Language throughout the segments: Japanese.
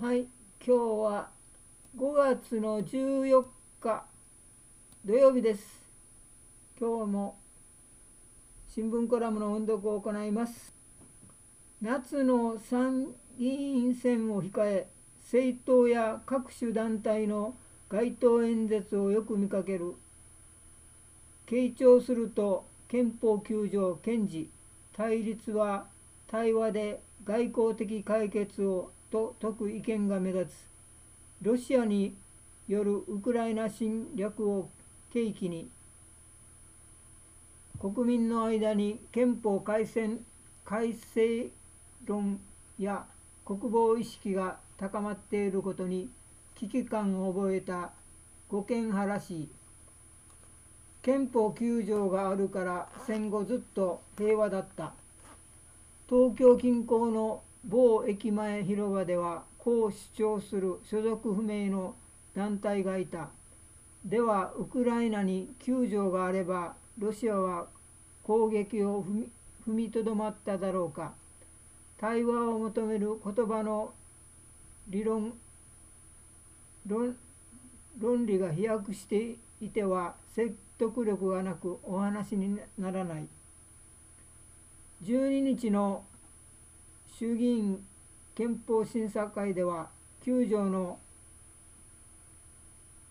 はい、今日は5月の14日土曜日です。今日も新聞コラムの音読を行います。夏の参議院選を控え、政党や各種団体の街頭演説をよく見かける。傾聴すると憲法9条堅持、対立は対話で外交的解決をと説く意見が目立つ。ロシアによるウクライナ侵略を契機に国民の間に憲法改正改正論や国防意識が高まっていることに危機感を覚えた護憲派らしい憲法9条があるから戦後ずっと平和だった。東京近郊の某駅前広場ではこう主張する所属不明の団体がいた。ではウクライナに9条があればロシアは攻撃を踏みとどまっただろうか。対話を求める言葉の理論論論理が飛躍していては説得力がなくお話にならない。12日の衆議院憲法審査会では9条の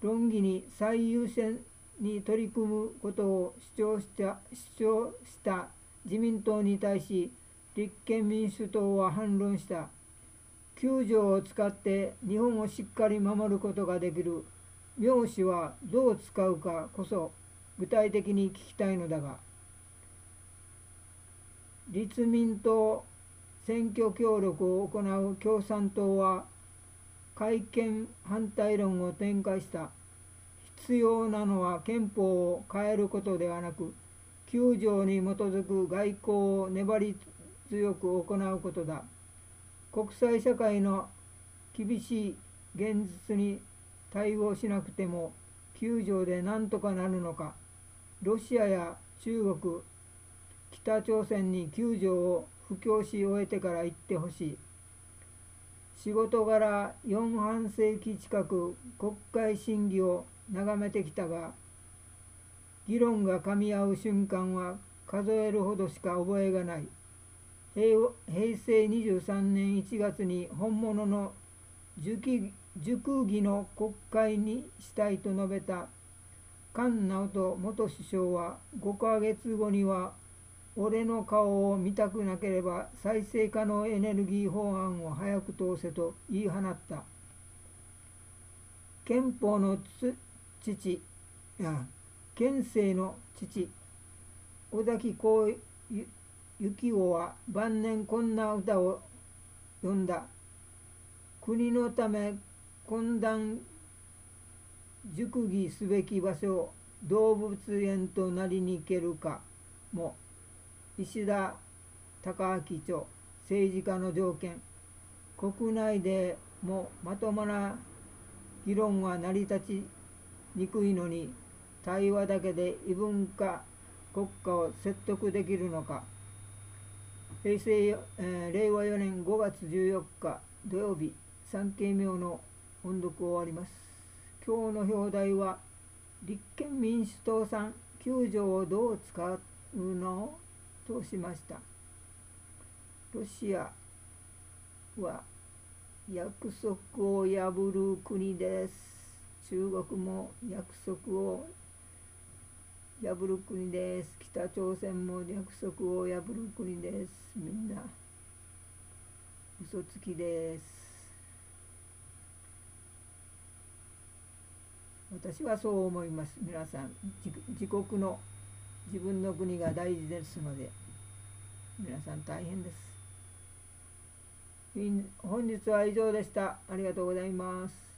論議に最優先に取り組むことを主張した主張した自民党に対し立憲民主党は反論した。9条を使って日本をしっかり守ることができる。名詞はどう使うかこそ具体的に聞きたいのだが。立民党選挙協力を行う共産党は改憲反対論を展開した。必要なのは憲法を変えることではなく9条に基づく外交を粘り強く行うことだ。国際社会の厳しい現実に対応しなくても9条で何とかなるのか。ロシアや中国北朝鮮に9条を布教し終えてから言ってほしい。仕事柄4半世紀近く国会審議を眺めてきたが議論が噛み合う瞬間は数えるほどしか覚えがない。平成23年1月に本物の熟熟議の国会にしたいと述べた菅直人元首相は5ヶ月後には俺の顔を見たくなければ再生可能エネルギー法案を早く通せと言い放った。憲法の父や憲政の父尾崎幸幸男は晩年こんな歌を詠んだ。国のため懇談熟議すべき場所動物園となりに行けるかも。石田隆明著政治家の条件。国内でもまともな議論は成り立ちにくいのに対話だけで異文化国家を説得できるのか。平成、えー、令和4年5月14日土曜日三景名の音読を終わります。今日の表題は立憲民主党さん9条をどう使うの？としました。ロシアは約束を破る国です。中国も約束を破る国です。北朝鮮も約束を破る国です。みんな嘘つきです。私はそう思います。皆さん自国の自分の国が大事ですので皆さん大変です。本日は以上でした。ありがとうございます。